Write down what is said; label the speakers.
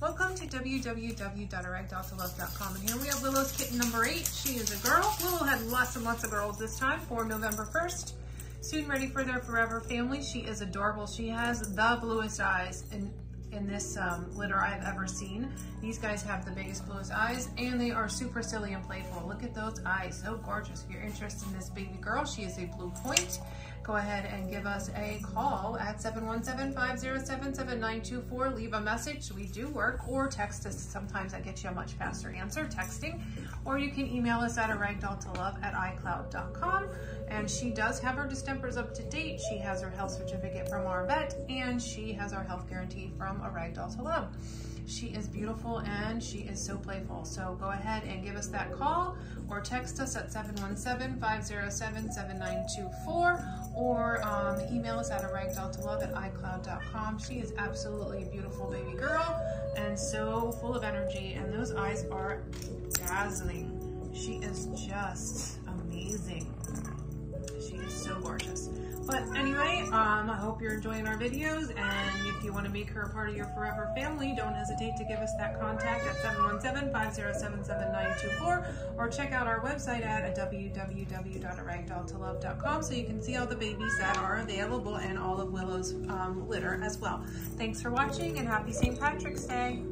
Speaker 1: Welcome to www.aragdolltolove.com and here we have Willow's kitten number eight. She is a girl. Willow had lots and lots of girls this time for November 1st. Soon ready for their forever family. She is adorable. She has the bluest eyes in, in this um, litter I've ever seen. These guys have the biggest bluest eyes and they are super silly and playful. Look at those eyes, so gorgeous. If you're interested in this baby girl, she is a blue point go ahead and give us a call at 717-507-7924. Leave a message. We do work or text us. Sometimes I get you a much faster answer texting. Or you can email us at a ragdolltolove at iCloud.com. And she does have her distempers up to date. She has her health certificate from our vet and she has our health guarantee from a ragdoll to love. She is beautiful and she is so playful. So go ahead and give us that call or text us at 717-507-7924 or um, email us at a ragdoll to love at icloud.com. She is absolutely a beautiful baby girl and so full of energy and those eyes are dazzling. She is just But anyway, um, I hope you're enjoying our videos, and if you want to make her a part of your forever family, don't hesitate to give us that contact at 717-507-7924, or check out our website at www.aragdolltolove.com so you can see all the babies that are available and all of Willow's um, litter as well. Thanks for watching, and happy St. Patrick's Day.